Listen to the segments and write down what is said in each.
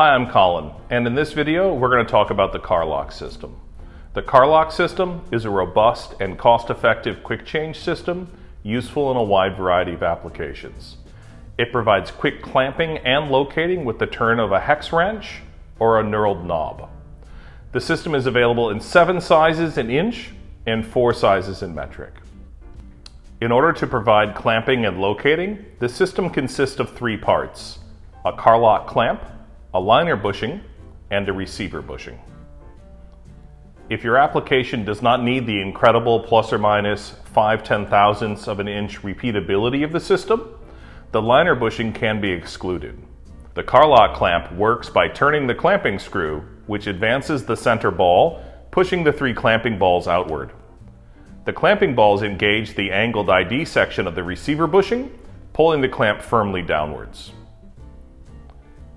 Hi, I'm Colin, and in this video we're going to talk about the Carr Lock system. The Carr Lock system is a robust and cost-effective quick change system useful in a wide variety of applications. It provides quick clamping and locating with the turn of a hex wrench or a knurled knob. The system is available in seven sizes in inch and four sizes in metric. In order to provide clamping and locating, the system consists of three parts, a Carr Lock clamp, a liner bushing, and a receiver bushing. If your application does not need the incredible plus or minus 5 ten thousandths of an inch repeatability of the system, the liner bushing can be excluded. The Carr Lock clamp works by turning the clamping screw, which advances the center ball, pushing the three clamping balls outward. The clamping balls engage the angled ID section of the receiver bushing, pulling the clamp firmly downwards.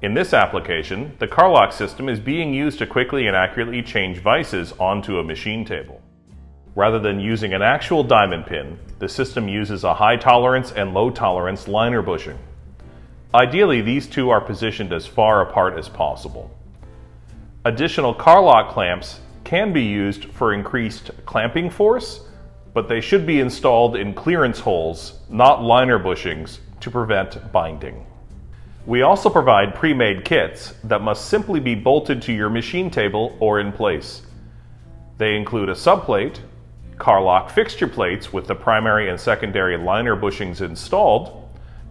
In this application, the Carr Lock system is being used to quickly and accurately change vices onto a machine table. Rather than using an actual diamond pin, the system uses a high tolerance and low tolerance liner bushing. Ideally, these two are positioned as far apart as possible. Additional Carr Lock clamps can be used for increased clamping force, but they should be installed in clearance holes, not liner bushings, to prevent binding. We also provide pre-made kits that must simply be bolted to your machine table or in place. They include a subplate, Carr Lock fixture plates with the primary and secondary liner bushings installed,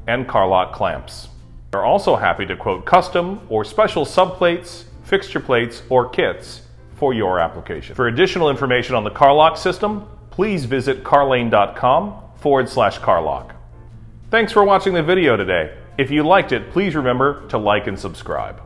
and Carr Lock clamps. We're also happy to quote custom or special subplates, fixture plates, or kits for your application. For additional information on the Carr Lock system, please visit carrlane.com forward slash carrlock. Thanks for watching the video today. If you liked it, please remember to like and subscribe.